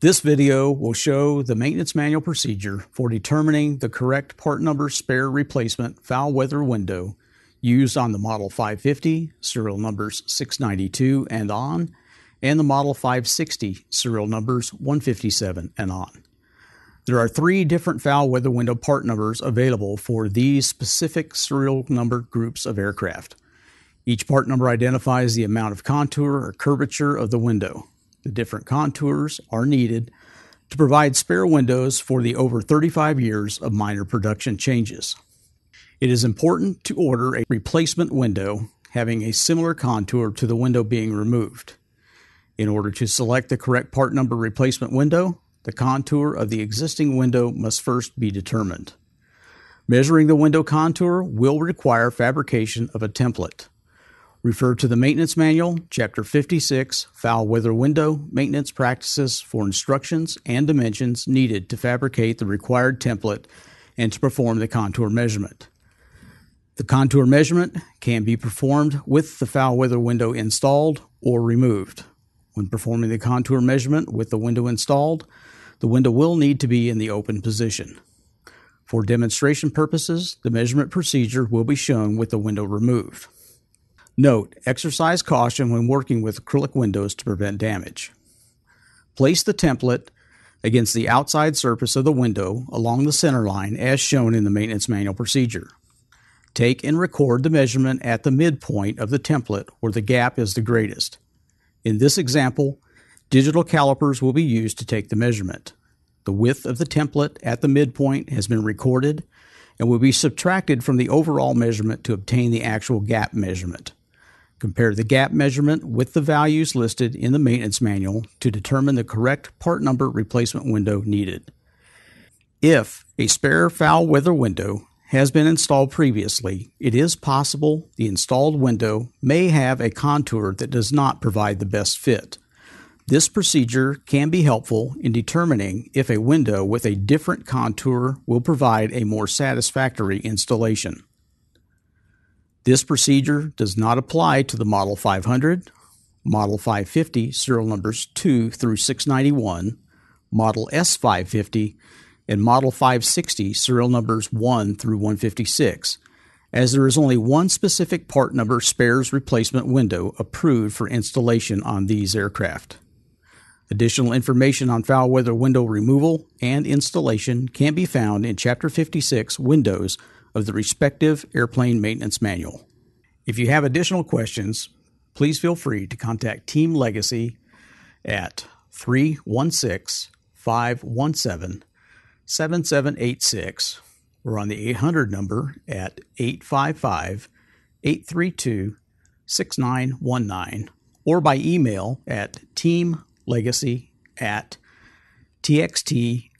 This video will show the maintenance manual procedure for determining the correct part number spare replacement foul weather window used on the Model 550, serial numbers 692 and on, and the Model 560, serial numbers 157 and on. There are three different foul weather window part numbers available for these specific serial number groups of aircraft. Each part number identifies the amount of contour or curvature of the window. The different contours are needed to provide spare windows for the over 35 years of minor production changes. It is important to order a replacement window having a similar contour to the window being removed. In order to select the correct part number replacement window, the contour of the existing window must first be determined. Measuring the window contour will require fabrication of a template. Refer to the Maintenance Manual, Chapter 56, Foul Weather Window Maintenance Practices for instructions and dimensions needed to fabricate the required template and to perform the contour measurement. The contour measurement can be performed with the foul weather window installed or removed. When performing the contour measurement with the window installed, the window will need to be in the open position. For demonstration purposes, the measurement procedure will be shown with the window removed. Note, exercise caution when working with acrylic windows to prevent damage. Place the template against the outside surface of the window along the center line as shown in the maintenance manual procedure. Take and record the measurement at the midpoint of the template where the gap is the greatest. In this example, digital calipers will be used to take the measurement. The width of the template at the midpoint has been recorded and will be subtracted from the overall measurement to obtain the actual gap measurement. Compare the gap measurement with the values listed in the maintenance manual to determine the correct part number replacement window needed. If a spare foul weather window has been installed previously, it is possible the installed window may have a contour that does not provide the best fit. This procedure can be helpful in determining if a window with a different contour will provide a more satisfactory installation. This procedure does not apply to the Model 500, Model 550 serial numbers 2 through 691, Model S550, and Model 560 serial numbers 1 through 156, as there is only one specific part number spares replacement window approved for installation on these aircraft. Additional information on foul weather window removal and installation can be found in Chapter 56 Windows of the respective airplane maintenance manual. If you have additional questions, please feel free to contact Team Legacy at 316 517 7786 or on the 800 number at 855 832 6919 or by email at teamlegacy at txtav.com.